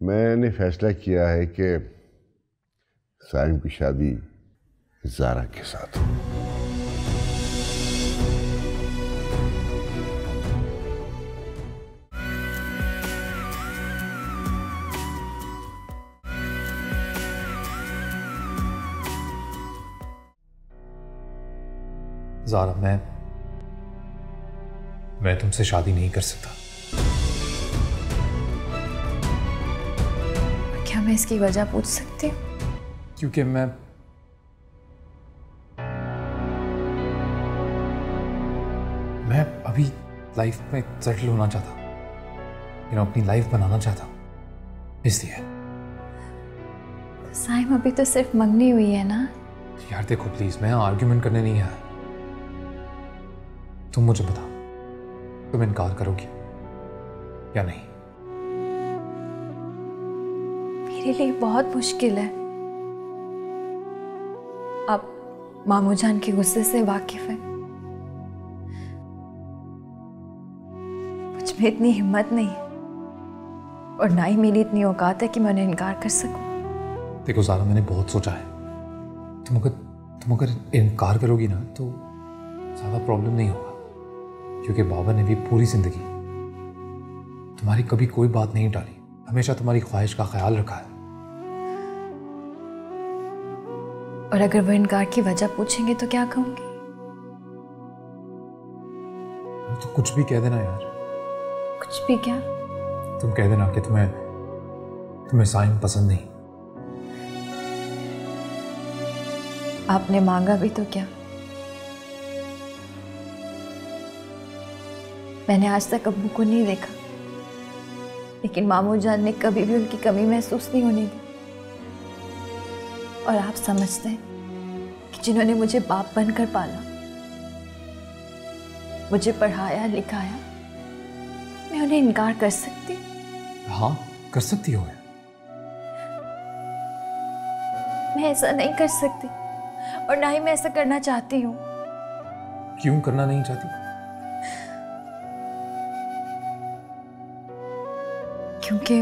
मैंने फैसला किया है कि साइम की शादी जारा के साथ जारा, मैं मैं तुमसे शादी नहीं कर सकता। मैं इसकी वजह पूछ सकती हूँ? क्योंकि मैं मैं अभी लाइफ में सेटल होना चाहता यू नो अपनी लाइफ बनाना चाहता हूँ। इसलिए। साइम अभी तो सिर्फ़ मंगनी हुई है ना? यार देखो प्लीज़ मैं आर्ग्यूमेंट करने नहीं आया। तुम मुझे बताओ। तुम इनकार करोगी या नहीं? मेरे लिए बहुत मुश्किल है। आप मामू जान के गुस्से से वाकिफ हैं। में इतनी हिम्मत नहीं और ना ही मेरी इतनी औकात है कि मैं उन्हें इनकार कर सकूँ। देखो, सारा मैंने बहुत सोचा है। तुम अगर तुम अगर इनकार करोगी ना तो ज़्यादा प्रॉब्लम नहीं होगा। क्योंकि बाबा ने भी पूरी ज़िंदगी तुम्हारी कभी कोई बात नहीं डाली हमेशा तुम्हारी ख्वाहिश का ख्याल रखा है। और अगर वो इनकार की वजह पूछेंगे तो क्या कहूँगी? तो कुछ भी कह देना यार। कुछ भी क्या? तुम कह देना कि तुम्हें तुम्हें साइम पसंद नहीं। आपने मांगा भी तो क्या? मैंने आज तक अबू को नहीं देखा। लेकिन मामू जान ने कभी भी उनकी कमी महसूस नहीं होने दी। और आप समझते हैं कि जिन्होंने मुझे बाप बनकर पाला मुझे पढ़ाया लिखाया मैं उन्हें इनकार कर सकती? हाँ कर सकती हो। मैं ऐसा नहीं कर सकती और ना ही मैं ऐसा करना चाहती हूँ। क्यों करना नहीं चाहती? क्योंकि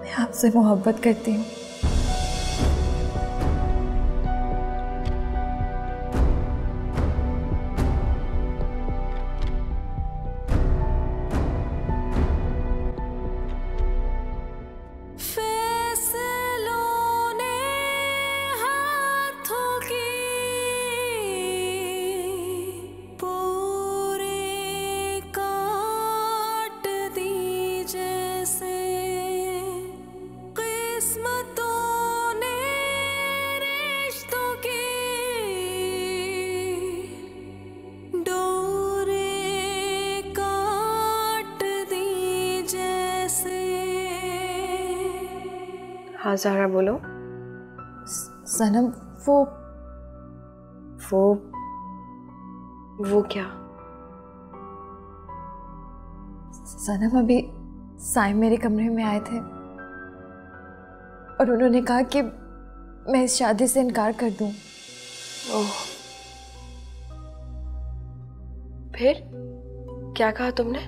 मैं आपसे मोहब्बत करती हूँ। जारा बोलो। सनम वो वो वो क्या? सनम अभी साइम मेरे कमरे में आए थे और उन्होंने कहा कि मैं इस शादी से इनकार कर दूँ। ओह। फिर? क्या कहा तुमने?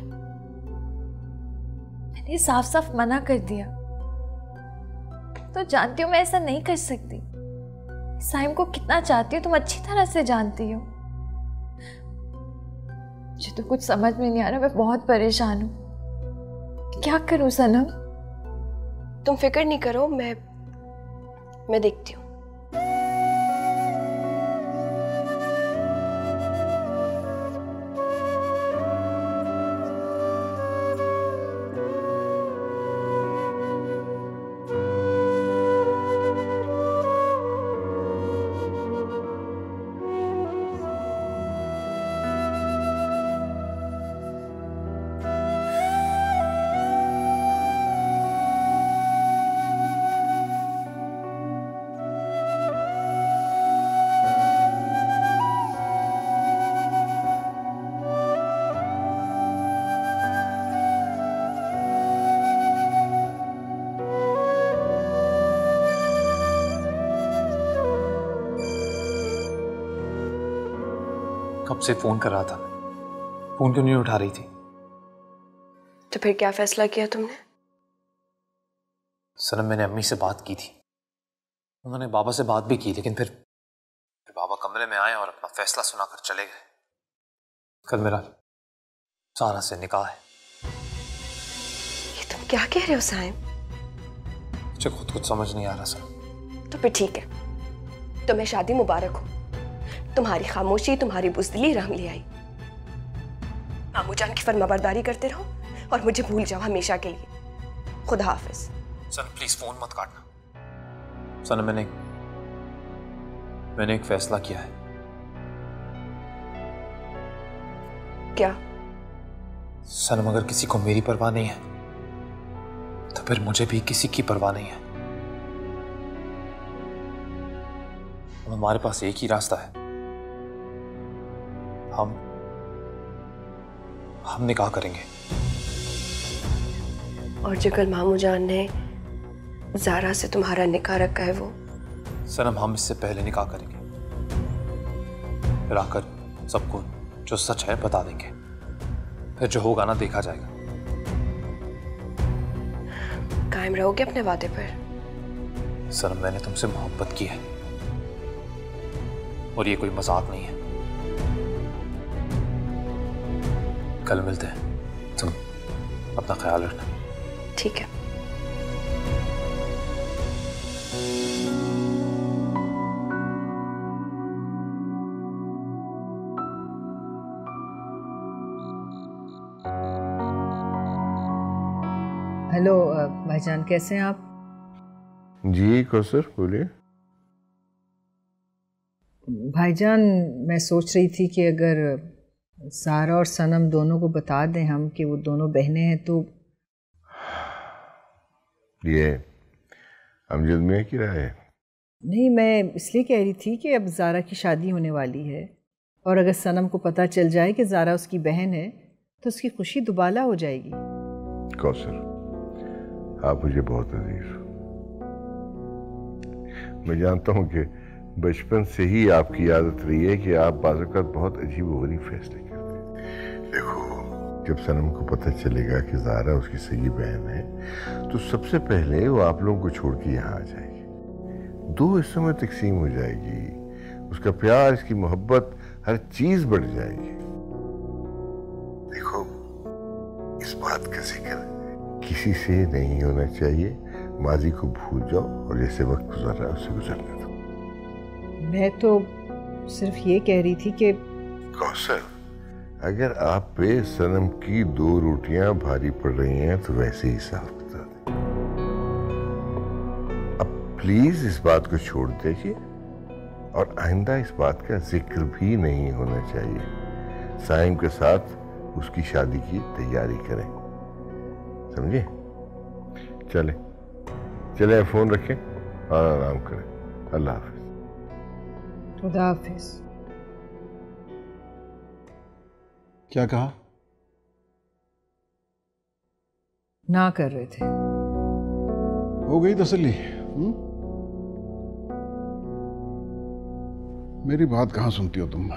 मैंने साफ़ साफ़ मना कर दिया। तो जानती हो मैं ऐसा नहीं कर सकती। साइम को कितना चाहती हूँ तुम अच्छी तरह से जानती हो। मुझे तो कुछ समझ में नहीं आ रहा, मैं बहुत परेशान हूँ। क्या करूँ सनम? तुम फ़िक्र नहीं करो, मैं मैं देखती हूँ। कब से फ़ोन कर रहा था। फ़ोन क्यों नहीं उठा रही थी? तो फिर क्या फैसला किया तुमने? सनम मैंने अम्मी से बात की थी। उन्होंने बाबा से बात भी की लेकिन फिर फिर बाबा कमरे में आए और अपना फैसला सुनाकर चले गए। कल मेरा सारा से निकाह है। ये तुम क्या कह रहे हो साइम मुझे खुद कुछ समझ नहीं आ रहा सर। तो फिर ठीक है। तुम्हें शादी मुबारक हो। तुम्हारी खामोशी तुम्हारी बुजदिली रंग ले आई। मामू जान की फर्माबरदारी करते रहो और मुझे भूल जाओ हमेशा के लिए। खुदा हाफिज। सन प्लीज़ फ़ोन मत काटना। सन मैंने मैंने एक फैसला किया है। क्या? सनम अगर किसी को मेरी परवाह नहीं है तो फिर मुझे भी किसी की परवाह नहीं है। हमारे पास एक ही रास्ता है। हम हम निकाह करेंगे। और जो कल मामू जान ने जारा से तुम्हारा निकाह रखा है वो? सनम हम इससे पहले निकाह करेंगे। फिर आकर सबको जो सच है बता देंगे। फिर जो होगा ना देखा जाएगा। कायम रहोगे अपने वादे पर? सनम मैंने तुमसे मोहब्बत की है। और ये कोई मज़ाक नहीं है। कल मिलते हैं। तुम अपना ख्याल रखना। ठीक है। हेलो भाईजान कैसे हैं आप? जी कौसर बोलिए। भाईजान मैं सोच रही थी कि अगर सारा और सनम दोनों को बता दें हम कि वो दोनों बहनें हैं तो ये अमजद में की राय है। नहीं मैं इसलिए कह रही थी कि अब ज़ारा की शादी होने वाली है और अगर सनम को पता चल जाए कि ज़ारा उसकी बहन है तो उसकी खुशी दुबाला हो जाएगी। कौसर आप मुझे बहुत अज़ीज़ मैं जानता हूँ कि बचपन से ही आपकी आदत रही है कि आप बाज़ात बहुत अजीब गरीब फैसले देखो। जब सनम को पता चलेगा कि ज़ारा उसकी सगी बहन है तो सबसे पहले वो आप लोगों को छोड़ के यहाँ आ जाएगी। दो हिस्सों में तकसीम हो जाएगी। उसका प्यार इसकी मोहब्बत हर चीज़ बढ़ जाएगी। देखो इस बात का ज़िक्र किसी से नहीं होना चाहिए। माजी को भूल जाओ और जैसे वक्त गुजर रहा है उसे गुजरने दो। मैं तो सिर्फ़ ये कह रही थी कि कौशल अगर आप पे सनम की दो रोटियाँ भारी पड़ रही हैं तो वैसे ही साफ़ बता दें। अब प्लीज़ इस बात को छोड़ दीजिए। और आइंदा इस बात का ज़िक्र भी नहीं होना चाहिए। साइम के साथ उसकी शादी की तैयारी करें। समझे? चले। चले, फ़ोन रखें और आराम करें। अल्लाह हाफिज। खुदा हाफिज़। क्या कहा? ना कर रहे थे। हो गई तसल्ली हम्म? मेरी बात कहाँ सुनती हो तुम?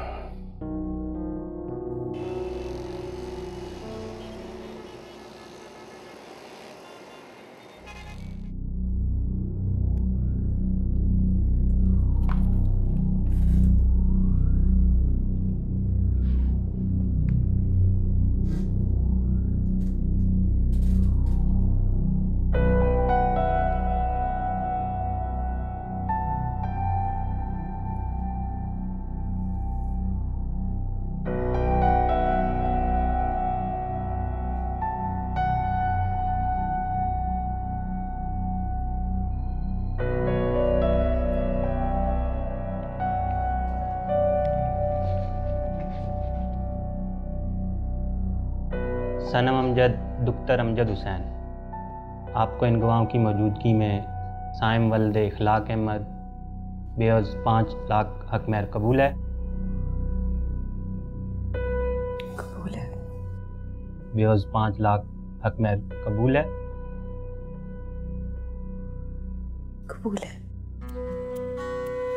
सनम अमजद दुख्तर अमजद हुसैन। आपको इन गवाहों की मौजूदगी में साइम वल्द इखलाक अहमद बेअज पाँच लाख हक महर कबूल है। कबूल है। बेअज पाँच लाख हक महर कबूल है। कबूल है।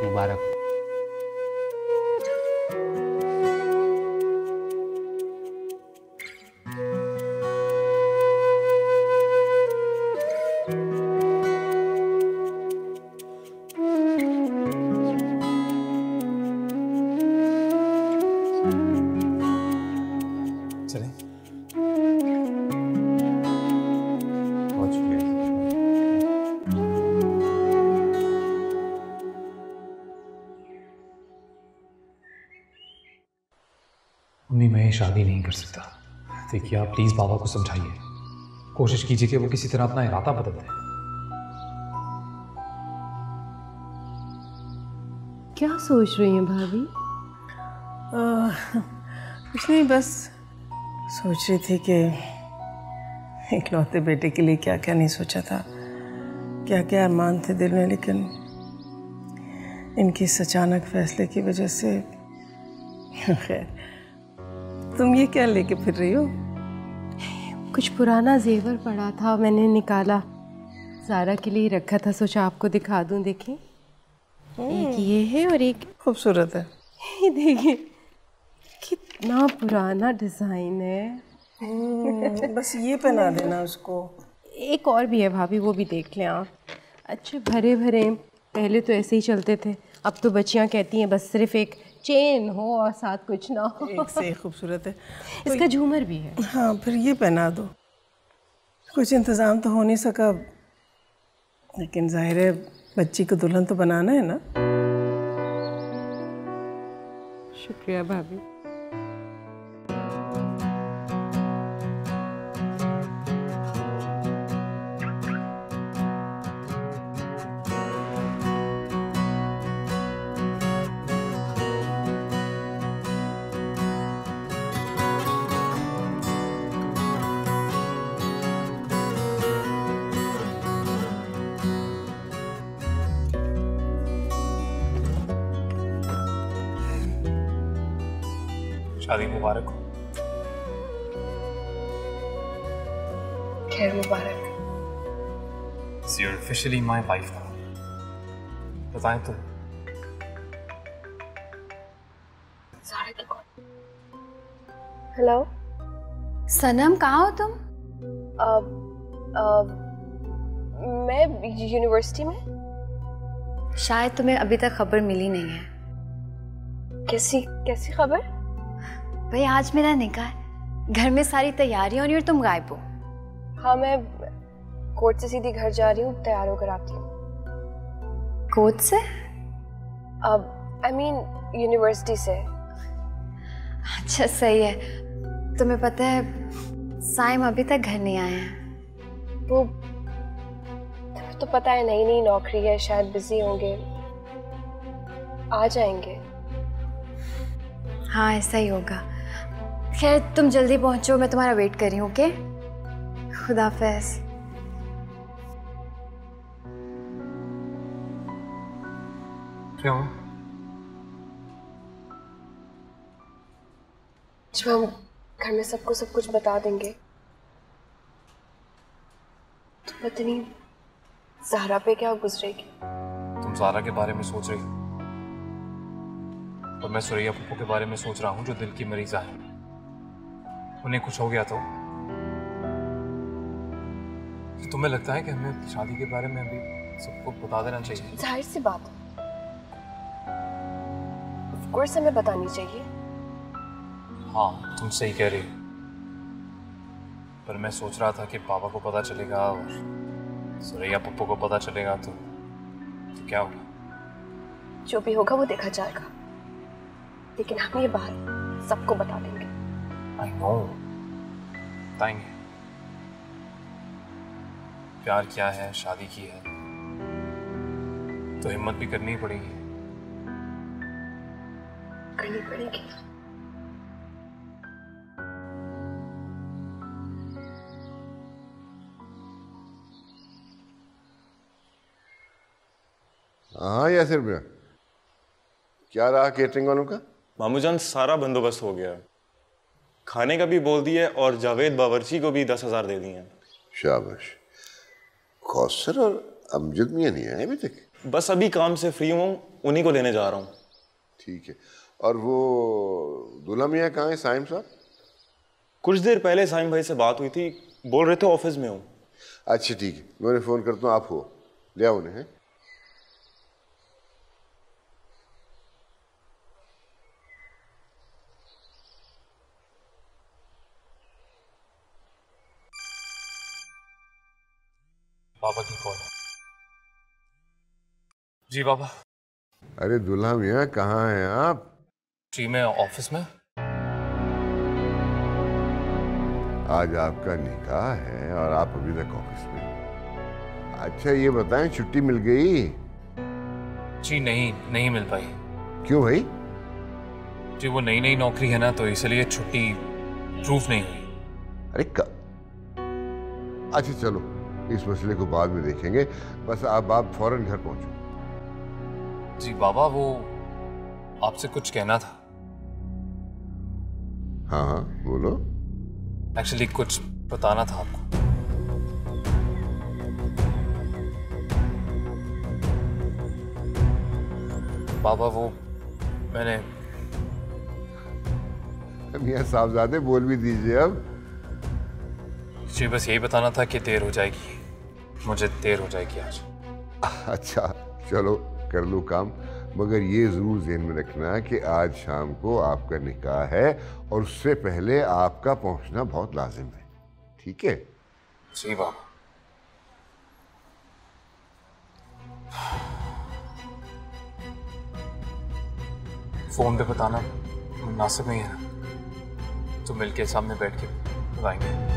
मुबारक। मम्मी मैं शादी नहीं कर सकता। देखिए आप प्लीज़ बाबा को समझाइए। कोशिश कीजिए कि वो किसी तरह अपना इरादा बदल दें। क्या सोच रही हैं भाभी? कुछ नहीं बस सोच रही थी कि इकलौते बेटे के लिए क्या क्या नहीं सोचा था। क्या क्या अरमान थे दिल में लेकिन इनके इस अचानक फैसले की वजह से खैर तुम ये क्या लेके फिर रही हो? कुछ पुराना जेवर पड़ा था मैंने निकाला। सारा के लिए रखा था सोचा आपको दिखा दूँ देखें? एक ये है और एक खूबसूरत है। ये देखिए कितना पुराना डिज़ाइन है। हम्म, बस ये पहना देना उसको। एक और भी है भाभी वो भी देख लें आप। अच्छे भरे भरे पहले तो ऐसे ही चलते थे अब तो बच्चियाँ कहती हैं बस सिर्फ़ एक चेन हो और साथ कुछ ना हो। एक से खूबसूरत है। इसका झूमर भी है। हाँ फिर ये पहना दो। कुछ इंतज़ाम तो हो नहीं सका। लेकिन ज़ाहिर है बच्ची को दुल्हन तो बनाना है ना। शुक्रिया भाभी। Officially my wife now. बताएँ तो सारा की कॉल हेलो सनम कहाँ हो तुम? अब अब मैं यूनिवर्सिटी में? शायद तुम्हें अभी तक खबर मिली नहीं है। कैसी कैसी खबर? भाई आज मेरा निकाह है। घर में सारी तैयारी हो रही और तुम गायब हो। हाँ मैं कोर्ट से सीधी घर जा रही हूँ तैयार होकर आती हूँ। कोच से? अब आई मीन यूनिवर्सिटी से। अच्छा सही है। तुम्हें पता है साइम अभी तक घर नहीं आए हैं। वो तो पता है नई नई नौकरी है शायद बिज़ी होंगे। आ जाएँगे। हाँ ऐसा ही होगा। खैर तुम जल्दी पहुंचो मैं तुम्हारा वेट कर रही हूँ ओके खुदाफिज क्या जब हम घर में सबको सब कुछ बता देंगे। तो पत्नी जहरा पे क्या गुजरेगी? तुम जारा के बारे में सोच रही हो? और मैं सुरैया पप्पू के बारे में सोच रहा हूँ जो दिल की मरीजा है। उन्हें कुछ हो गया तो? तो तुम्हें लगता है कि हमें शादी के बारे में अभी सबको बता देना चाहिए? ज़ाहिर सी बात कोर्स हमें बतानी चाहिए? हाँ तुम सही कह रही हो। पर मैं सोच रहा था कि पापा को पता चलेगा और सुरैया पप्पू को पता चलेगा तो, तो क्या होगा? जो भी होगा वो देखा जाएगा। लेकिन हम ये बात सबको बता देंगे। आई नो बताएँगे। प्यार क्या है शादी की है तो हिम्मत भी करनी ही पड़ेगी। करनी पड़ेगी हाँ यासिर भैया? क्या रहा केटरिंग वालों का? मामू जान सारा बंदोबस्त हो गया। खाने का भी बोल दिया और जावेद बावर्ची को भी दस हज़ार दे दिए हैं। शाबाश। कौसर और अमजद मियाँ नहीं आए अभी तक? बस अभी काम से फ्री हूँ उन्हीं को लेने जा रहा हूँ। ठीक है। और वो दूल्हा मियाँ कहाँ हैं साइम साहब? कुछ देर पहले साइम भाई से बात हुई थी बोल रहे थे ऑफ़िस में हूँ। अच्छा ठीक है। मैं उन्हें फ़ोन करता हूँ आप हो। ले आओ उन्हें बाबा की कॉल। जी बाबा। अरे दुल्हा मियाँ कहाँ हैं आप? जी मैं ऑफ़िस में। आज आपका निकाह है और आप अभी तक ऑफ़िस में अच्छा ये बताएँ छुट्टी मिल गई? जी नहीं नहीं मिल पाई। क्यों भाई? जी वो नई नई नौकरी है ना तो इसलिए छुट्टी प्रूफ नहीं हुई। अरे क... अच्छा चलो इस मसले को बाद में देखेंगे। बस आप आप फ़ौरन घर पहुंचो। जी बाबा वो आपसे कुछ कहना था। हाँ हाँ बोलो। एक्चुअली कुछ बताना था आपको। बाबा वो मैंने मियाँ साहबजादे बोल भी दीजिए अब। जी बस यही बताना था कि देर हो जाएगी। मुझे देर हो जाएगी आज। अच्छा चलो कर लो काम। मगर ये ज़रूर ध्यान में रखना कि आज शाम को आपका निकाह है और उससे पहले आपका पहुँचना बहुत लाजिम है। ठीक है? जी बाबा। फ़ोन पे बताना मुनासिब नहीं है ना? तो मिलके सामने बैठ के बताएँगे।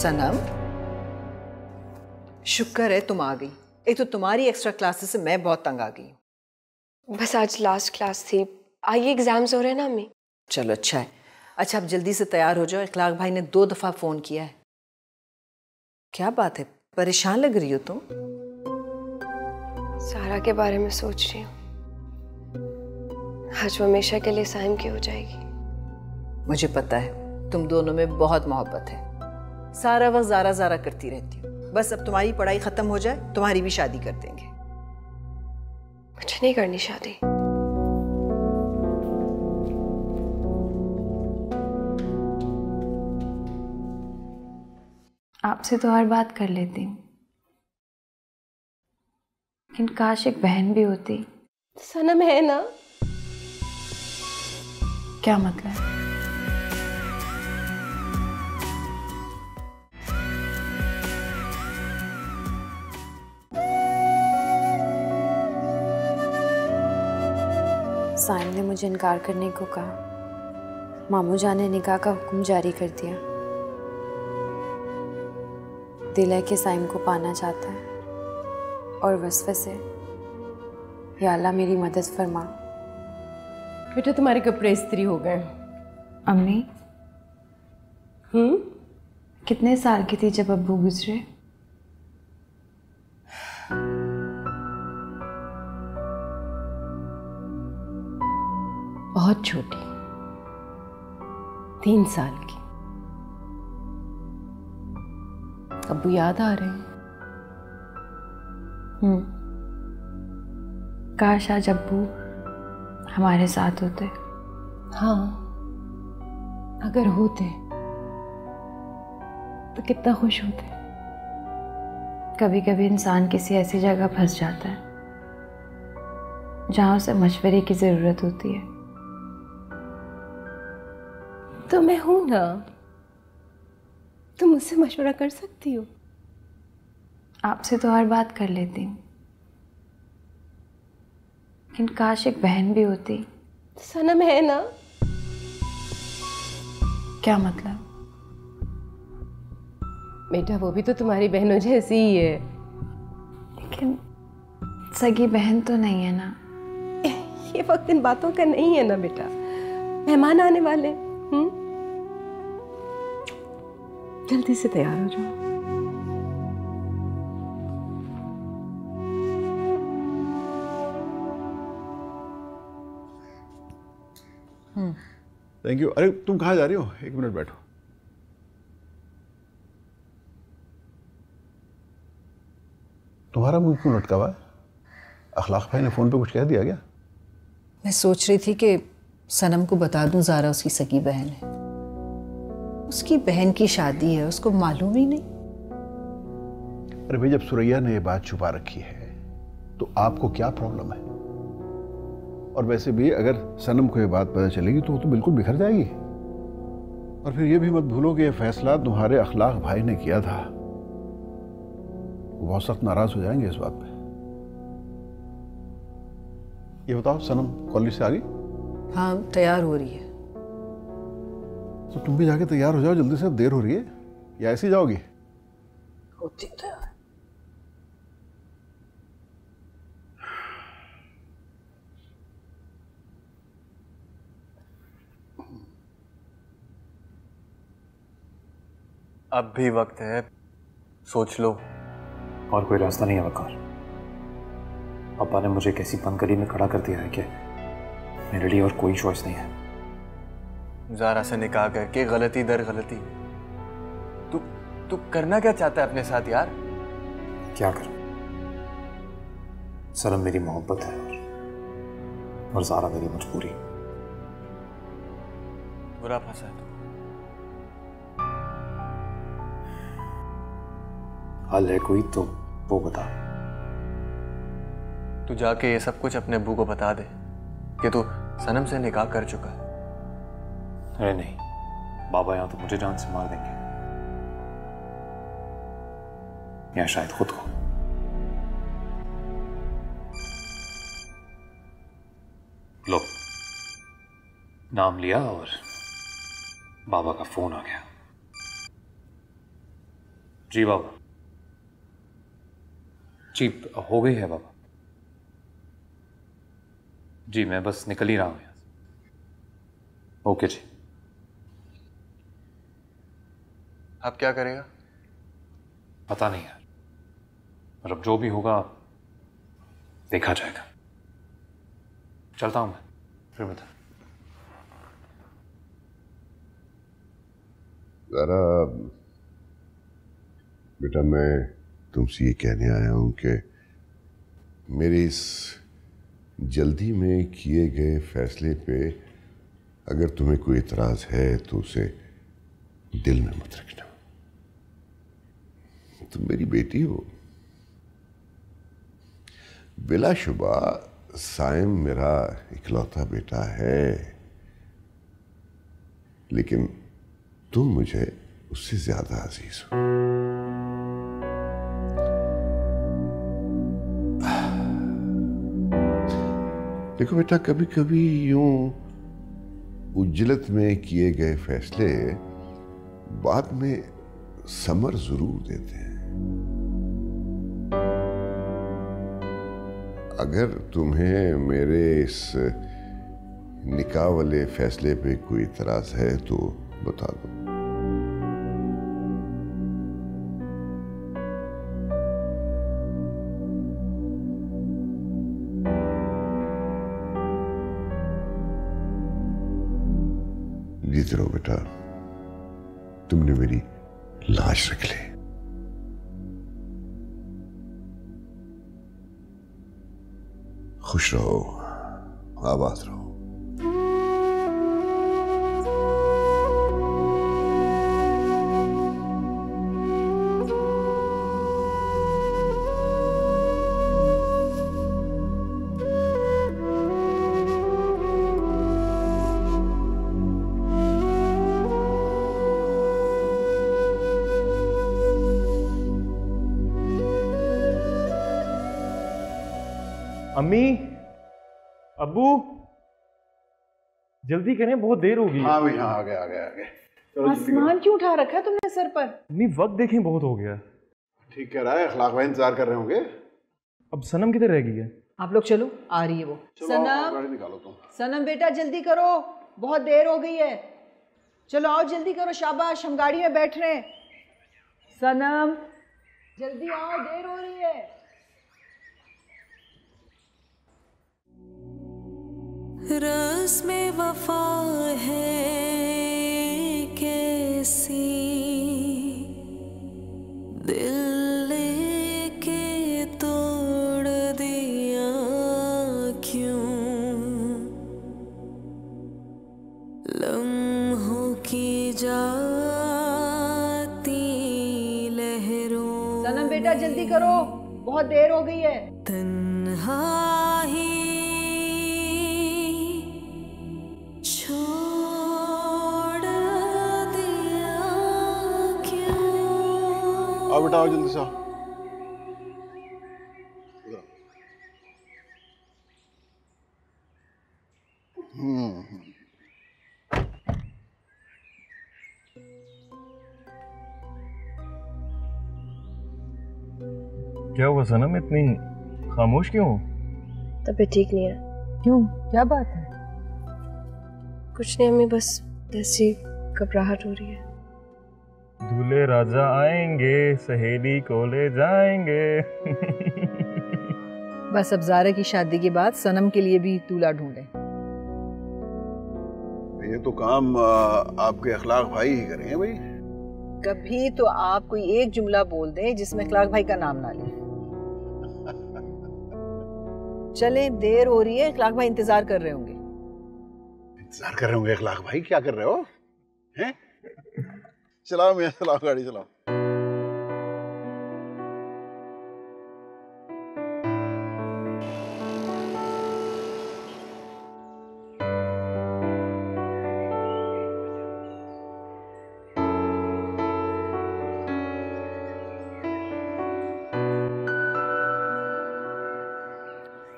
सनम शुक्र है तुम आ गई। एक तो तुम्हारी एक्स्ट्रा क्लासेस से मैं बहुत तंग आ गई। बस आज लास्ट क्लास थी। आइए एग्ज़ाम्स हो रहे हैं ना अम्मी? चलो अच्छा है। अच्छा आप जल्दी से तैयार हो जाओ। इखलाक भाई ने दो दफ़ा फ़ोन किया है। क्या बात है? परेशान लग रही हो तुम? सारा के बारे में सोच रही हूँ। आज वो हमेशा के लिए साइम की हो जाएगी? मुझे पता है तुम दोनों में बहुत मोहब्बत है। सारा वक्त ज़ारा ज़ारा करती रहती हूँ। बस अब तुम्हारी पढ़ाई ख़त्म हो जाए तुम्हारी भी शादी कर देंगे। मुझे नहीं करनी शादी। आपसे तो हर बात कर लेती। हूँ लेकिन काश एक बहन भी होती। सनम है ना? क्या मतलब? साइम ने मुझे इनकार करने को कहा। मामू जान ने निकाह का हुक्म जारी कर दिया। दिल है कि साइम को पाना चाहता है और वसवे से या अल्लाह मेरी मदद फरमा। बेटा तुम्हारे कपड़े इस्त्री हो गए। अम्मी? हम्म? कितने साल की थी जब अब्बू गुजरे? बहुत छोटी तीन साल की। अब्बू याद आ रहे हैं? हम्म। काश आज अब्बू हमारे साथ होते। हाँ। अगर होते तो कितना खुश होते। कभी कभी इंसान किसी ऐसी जगह फंस जाता है, जहाँ उसे मशवरे की ज़रूरत होती है। तो मैं हूँ ना। तुम मुझसे मशवरा कर सकती हो। आपसे तो हर बात कर लेती। हूँ लेकिन काश एक बहन भी होती। सनम है ना। क्या मतलब? बेटा वो भी तो तुम्हारी बहनों जैसी ही है। लेकिन सगी बहन तो नहीं है ना। ये वक्त इन बातों का नहीं है ना बेटा। मेहमान आने वाले हम्म? जल्दी से तैयार हो जाओ। थैंक यू अरे तुम कहाँ जा रही हो? एक मिनट बैठो। तुम्हारा मुँह क्यों लटका हुआ है? अखलाक भाई ने फ़ोन पे कुछ कह दिया क्या? मैं सोच रही थी कि सनम को बता दूँ ज़ारा उसकी सगी बहन है। उसकी बहन की शादी है उसको मालूम ही नहीं। अरे भाई जब सुरैया ने ये बात छुपा रखी है तो आपको क्या प्रॉब्लम है? और वैसे भी अगर सनम को ये बात पता चलेगी तो वो तो बिल्कुल बिखर जाएगी। और फिर ये भी मत भूलो कि ये फैसला तुम्हारे अखलाक भाई ने किया था। वो बहुत सख्त नाराज़ हो जाएँगे इस बात पे। ये बताओ सनम कॉलेज से आ गई? हाँ तैयार हो रही है। तो तुम भी जाके तैयार हो जाओ जल्दी से अब देर हो रही है। या ऐसे ही जाओगी? होती तैयार अब भी वक्त है सोच लो। और कोई रास्ता नहीं है वकार। पापा ने मुझे कैसी पंकरी में खड़ा कर दिया है कि मेरे लिए और कोई चॉइस नहीं है। जारा से निकाह करके गलती दर गलती। तू तू करना क्या चाहता है अपने साथ यार? क्या करूँ? सरम मेरी मोहब्बत है और, और जारा मेरी मजबूरी। बुरा फंसा है हल है कोई तो वो बता। तू जाके ये सब कुछ अपने अबू को बता दे कि तू सनम से निकाह कर चुका है। अरे नहीं, बाबा यहाँ तो मुझे जान से मार देंगे। या शायद खुद को। लो, नाम लिया और बाबा का फ़ोन आ गया। जी बाबा। जी, हो गई है बाबा। जी, मैं बस निकल ही रहा हूँ यहाँ ओके जी। अब क्या करेगा? पता नहीं यार। और अब जो भी होगा देखा जाएगा। चलता हूँ मैं। फिर बता ज़रा बेटा मैं तुमसे ये कहने आया हूँ कि मेरे इस जल्दी में किए गए फैसले पे अगर तुम्हें कोई इतराज़ है तो उसे दिल में मत रखना। तुम मेरी बेटी हो। बिलाशुबा साइम मेरा इकलौता बेटा है। लेकिन तुम मुझे उससे ज़्यादा अज़ीज़ हो। देखो बेटा कभी कभी यूँ उज्जलत में किए गए फैसले बाद में समर ज़रूर देते हैं। अगर तुम्हें मेरे इस निकाह वाले फैसले पे कोई इतराज है तो बता दो। जीते रहो बेटा, तुमने मेरी लाश रख ली। खुश रहो आबाद रहो। अम्मी अब्बू जल्दी करें बहुत देर होगी। हाँ भाई हाँ आ गए आ गए आ चलो आसमान क्यों उठा रखा है तुमने सर पर? अम्मी वक्त देखें बहुत हो गया। ठीक कह रहा है अखलाक भाई इंतज़ार कर रहे होंगे। अब सनम किधर रह गई है? आप लोग चलो आ रही है वो। सनम निकालो तुम। सनम बेटा जल्दी करो बहुत देर हो गई है। चलो आओ जल्दी करो शाबाश हम गाड़ी में बैठ रहे हैं। सनम जल्दी आओ देर हो रही है। रस में वफा है जैसी दिल लेके तोड़ दिया क्यों? लम्हों की जाती लहरों सनम बेटा जल्दी करो। बहुत देर हो गई है। तन्हाई आओ बेटा आओ जल्दी से। हम्म। क्या हुआ सनम? इतनी खामोश क्यों? तबीयत ठीक नहीं है। क्यों? क्या बात है? कुछ नहीं अम्मी बस ऐसी घबराहट हो रही है। दूल्हे राजा आएँगे सहेली को ले जाएँगे। बस अब जारा की शादी के बाद सनम के लिए भी दूल्हा ढूंढे। ये तो काम आपके अखलाक भाई ही करेंगे भाई। कभी तो आप कोई एक जुमला बोल दें जिसमें अखलाक भाई का नाम ना ले। चले देर हो रही है अखलाक भाई इंतज़ार कर रहे होंगे। इंतज़ार कर रहे होंगे अखलाक भाई? क्या कर रहे हो? हैं? चलाओ मैं चलाओ गाड़ी, चलाओ।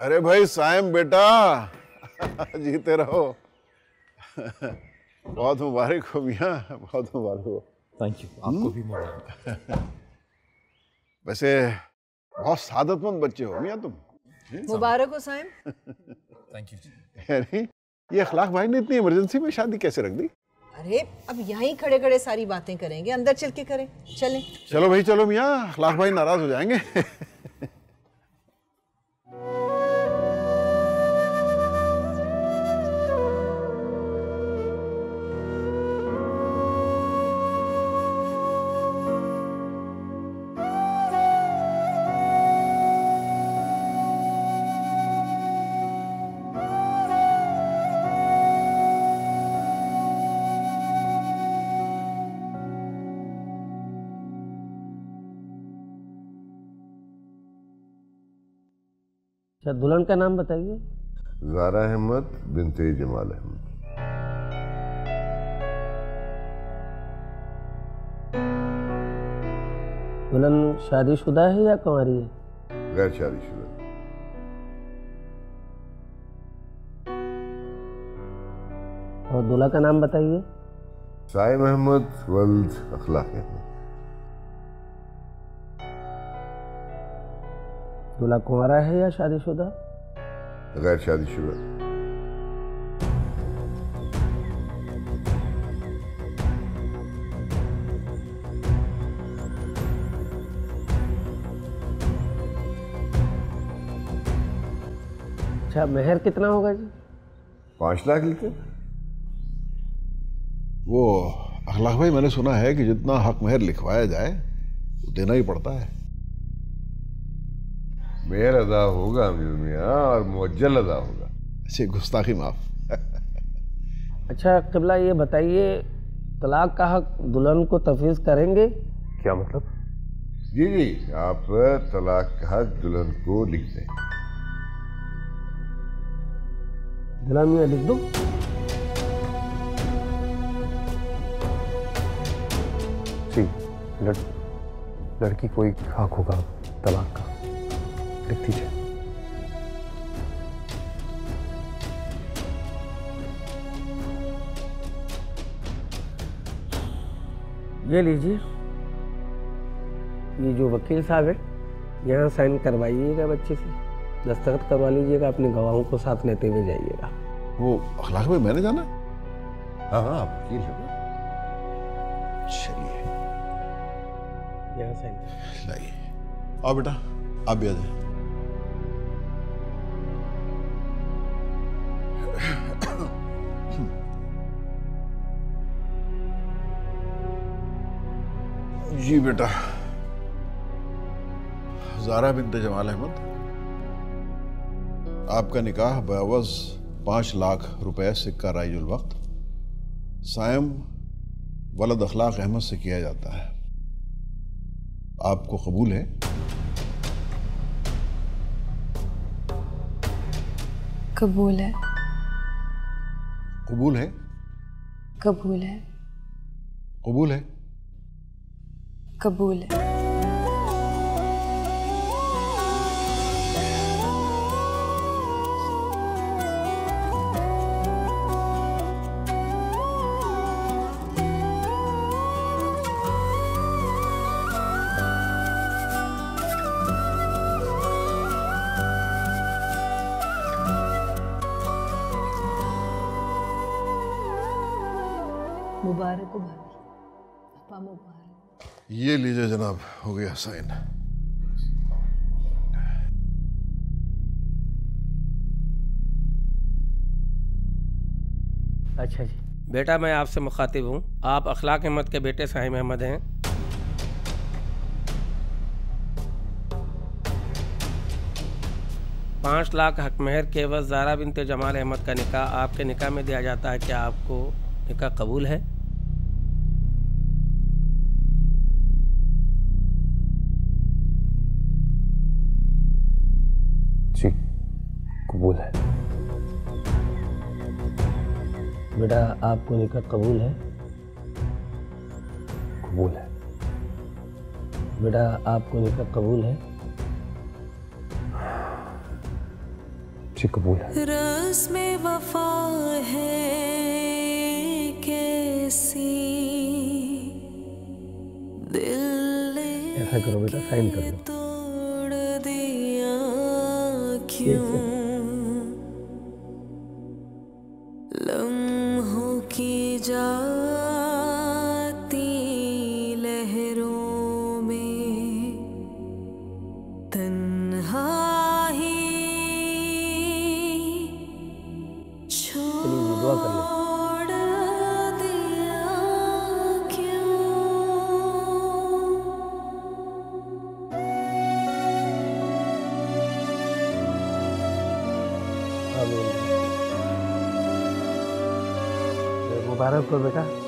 अरे भाई साइम बेटा, जीते रहो। बहुत मुबारक हो, मियाँ, बहुत मुबारक हो। थैंक यू आपको भी मुबारक वैसे बहुत सादतमंद बच्चे हो। मियाँ तुम? मुबारक हो साइम थैंक यू ये अखलाक भाई ने इतनी इमरजेंसी में शादी कैसे रख दी? अरे अब यहीं खड़े खड़े सारी बातें करेंगे। अंदर चल के करें। चलें। चलो भाई चलो मियाँ। अखलाक भाई नाराज़ हो जाएँगे। अच्छा दुल्हन का नाम बताइए। जारा अहमद बिनते जमाल अहमद। दुल्हन शादीशुदा है या कुंवारी है? गैर शादीशुदा। और दूल्हा का नाम बताइए। साइम अहमद वल्द अखलाक दूल्हा कुंवारा है या शादीशुदा? गैर शादीशुदा. अच्छा मेहर कितना होगा जी? पाँच लाख लीटर वो अखलाक भाई मैंने सुना है कि जितना हक मेहर लिखवाया जाए वो देना ही पड़ता है। मेहर अदा होगा अमीर मियाँ और मुअज्जल अदा होगा। अच्छी गुस्ताखी माफ़। अच्छा कबला ये बताइए तलाक का हक दुल्हन को तफवीज़ करेंगे? क्या मतलब? जी जी आप तलाक का हक दुल्हन को लिख दें। दुल्हन में लिख दो? जी लड़, लड़की कोई हक होगा तलाक का। लिख दीजिए ये लीजिए। ये जो वकील साहब है यहाँ साइन करवाइएगा बच्चे से। दस्तखत करवा लीजिएगा अपने गवाहों को साथ लेते हुए जाइएगा। वो अखलाक भाई मैंने जाना हाँ? हाँ आप वकील हैं। चलिए। यहाँ साइन। लाइए। आओ बेटा आप भी आ जाए जी बेटा। जारा बिनते जमाल अहमद आपका निकाह बवज पाँच लाख रुपए सिक्का राइजुल वक्त सायम वलद अखलाक अहमद से किया जाता है। आपको कबूल है? कबूल है। कबूल है? कबूल है। कबूल है? कबूल है मुबारक हो भाभी अपा मुबारक ये लीजिए जनाब, हो गया साइन। अच्छा जी। बेटा, मैं आपसे मुखातिब हूँ। आप अखलाक अहमद के बेटे साहिम अहमद हैं। पाँच लाख हक महर के एवज जारा बिनत जमाल अहमद का निकाह आपके निकाह में दिया जाता है। क्या आपको निकाह कबूल है? बेटा आपको निकाह कबूल है? कबूल है। बेटा आपको निकाह कबूल है? जी कबूल है। रस्म वफा है कैसी? दिल ऐसा करो बेटा साइन कर दो। तोड़ दिया क्यों? लम्हों की जाती मुबारक हो बेटा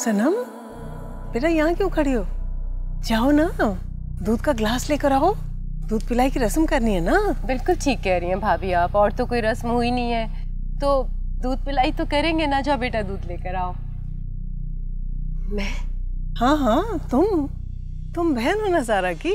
सनम बेटा यहाँ क्यों खड़ी हो? जाओ ना दूध का ग्लास लेकर आओ। दूध पिलाई की रस्म करनी है ना? बिल्कुल ठीक कह रही हैं भाभी आप और तो कोई रस्म हुई नहीं है। तो दूध पिलाई तो करेंगे ना जाओ बेटा दूध लेकर आओ। मैं? हाँ हाँ तुम तुम बहन हो ना सारा की।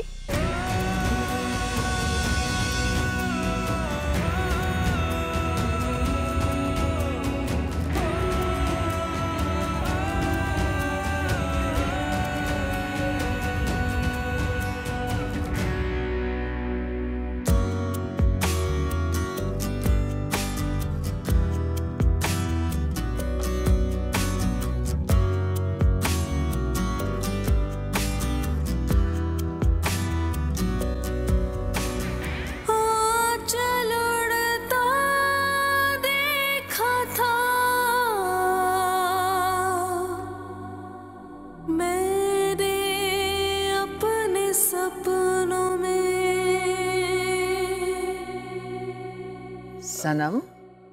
सनम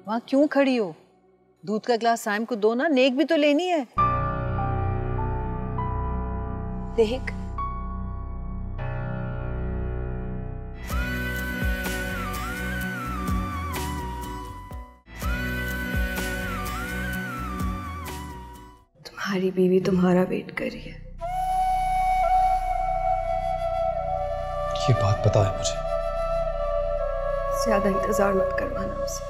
वहाँ क्यों खड़ी हो? दूध का गिलास साइम को दो ना नेक भी तो लेनी है। नेक तुम्हारी बीवी तुम्हारा वेट कर रही है। ये बात पता है मुझे। ज़्यादा इंतज़ार मत करवाना उसे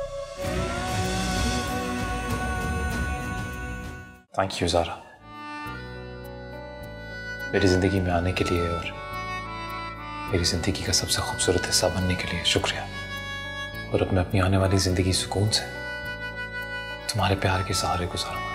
थैंक यू ज़ारा मेरी ज़िंदगी में आने के लिए और मेरी ज़िंदगी का सबसे खूबसूरत हिस्सा बनने के लिए शुक्रिया। और अब मैं अपनी आने वाली ज़िंदगी सुकून से तुम्हारे प्यार के सहारे गुजारूँगा।